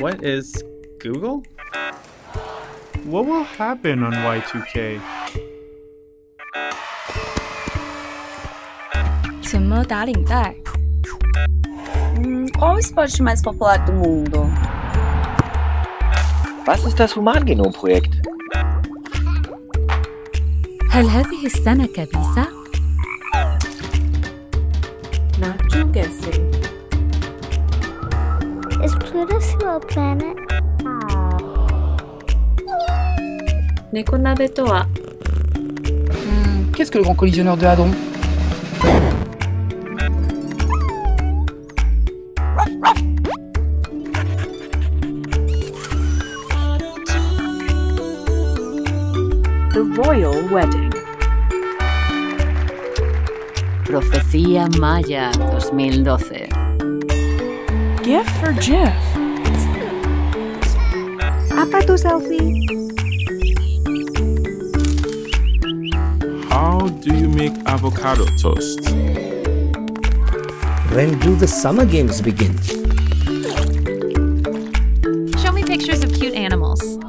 What is Google? What will happen on Y2K? 怎么打领带？ Hum, qual o esporte mais popular do mundo? Was ist das Humangenom-Projekt? هل هذه السنة كبيسة؟ Is Pluto still a planet? Nekonabe to wa hmm, Qu'est-ce que le grand collisionneur de hadron The Royal Wedding. Profecía Maya 2012. GIF or JIF? Apa tuh selfie? How do you make avocado toast? When do the summer games begin? Show me pictures of cute animals.